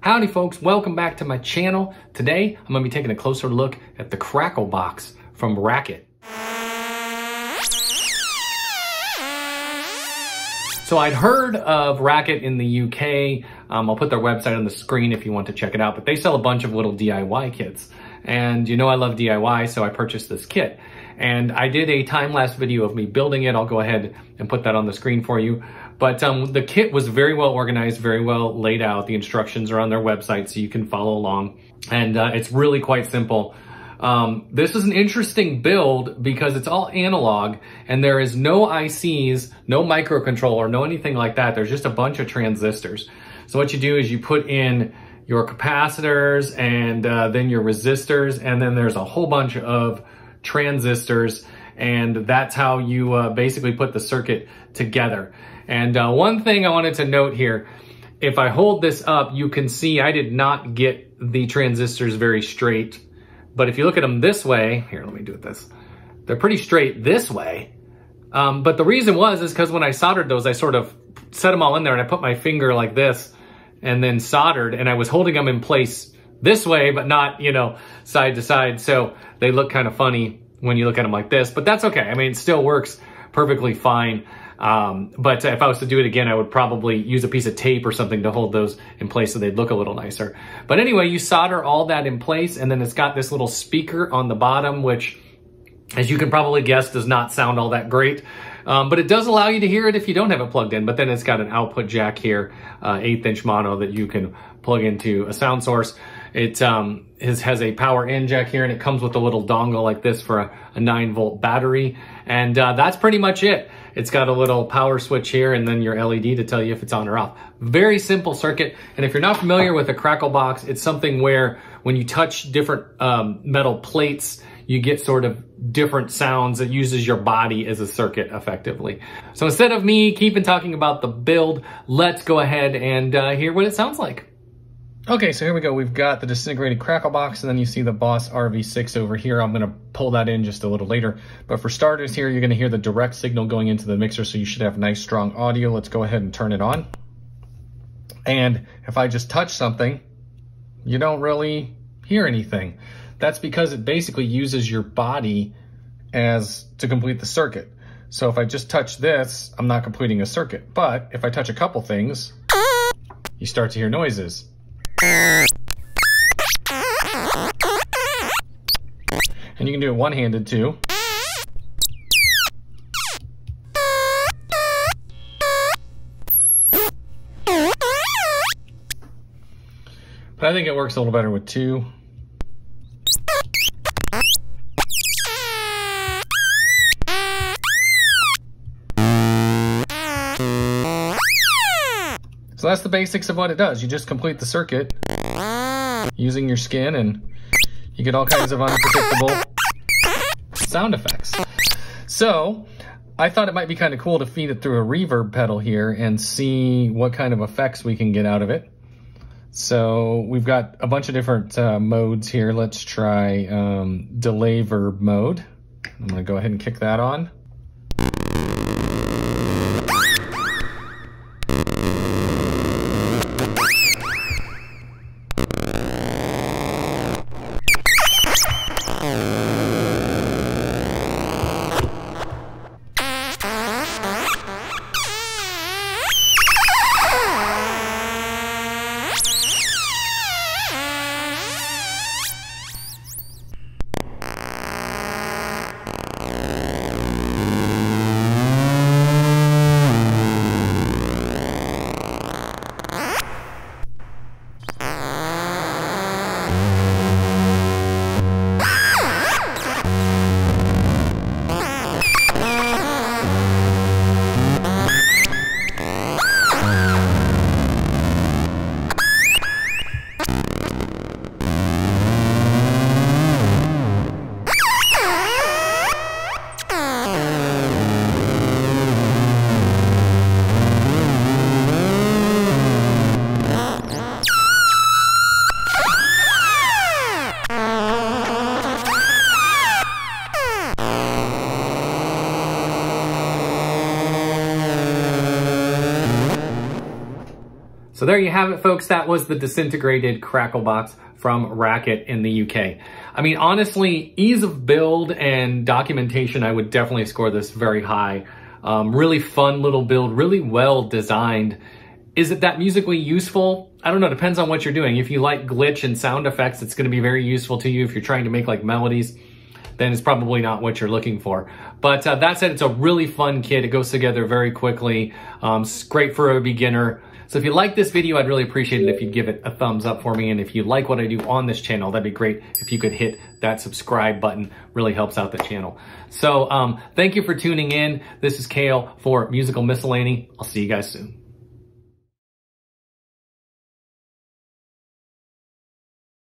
Howdy folks, welcome back to my channel. Today, I'm gonna be taking a closer look at the Cracklebox from Rakit. So I'd heard of Rakit in the UK. Um, I'll put their website on the screen if you want to check it out, but they sell a bunch of little DIY kits. And you know I love DIY, so I purchased this kit. And I did a time-lapse video of me building it. I'll go ahead and put that on the screen for you. But um, the kit was very well organized, very well laid out. The instructions are on their website so you can follow along. And uh, it's really quite simple. Um, this is an interesting build because it's all analog and there is no ICs, no microcontroller, no anything like that. There's just a bunch of transistors. So what you do is you put in your capacitors and uh, then your resistors and then there's a whole bunch of transistors and that's how you uh, basically put the circuit together. And uh, one thing I wanted to note here, if I hold this up, you can see I did not get the transistors very straight. But if you look at them this way, here, let me do it this. They're pretty straight this way. Um, but the reason was is because when I soldered those, I sort of set them all in there and I put my finger like this and then soldered and I was holding them in place this way, but not, you know, side to side. So they look kind of funny when you look at them like this, but that's okay. I mean, it still works perfectly fine. Um, but if I was to do it again, I would probably use a piece of tape or something to hold those in place so they'd look a little nicer. But anyway, you solder all that in place and then it's got this little speaker on the bottom, which as you can probably guess, does not sound all that great. Um, but it does allow you to hear it if you don't have it plugged in. But then it's got an output jack here, uh, eighth inch mono that you can plug into a sound source. It um, is, has a power in jack here and it comes with a little dongle like this for a, a nine volt battery. And uh, that's pretty much it. It's got a little power switch here and then your LED to tell you if it's on or off. Very simple circuit. And if you're not familiar with a crackle box, it's something where when you touch different um, metal plates, you get sort of different sounds It uses your body as a circuit effectively. So instead of me keeping talking about the build, let's go ahead and uh, hear what it sounds like. Okay, so here we go. We've got the disintegrated crackle box, and then you see the Boss RV6 over here. I'm gonna pull that in just a little later. But for starters here, you're gonna hear the direct signal going into the mixer, so you should have nice, strong audio. Let's go ahead and turn it on. And if I just touch something, you don't really hear anything. That's because it basically uses your body as to complete the circuit. So if I just touch this, I'm not completing a circuit. But if I touch a couple things, you start to hear noises. And you can do it one-handed too. But I think it works a little better with two. That's the basics of what it does. You just complete the circuit using your skin and you get all kinds of unpredictable sound effects. So I thought it might be kind of cool to feed it through a reverb pedal here and see what kind of effects we can get out of it. So we've got a bunch of different uh, modes here. Let's try um, delay verb mode. I'm gonna go ahead and kick that on. Wow. So there you have it, folks. That was the disintegrated Cracklebox from Rakit in the UK. I mean, honestly, ease of build and documentation, I would definitely score this very high. Um, really fun little build, really well designed. Is it that musically useful? I don't know, depends on what you're doing. If you like glitch and sound effects, it's gonna be very useful to you. If you're trying to make like melodies, then it's probably not what you're looking for. But uh, that said, it's a really fun kit. It goes together very quickly. Um, it's great for a beginner. So if you like this video, I'd really appreciate it if you'd give it a thumbs up for me. And if you like what I do on this channel, that'd be great if you could hit that subscribe button. Really helps out the channel. So um, thank you for tuning in. This is Kale for Musical Miscellany. I'll see you guys soon.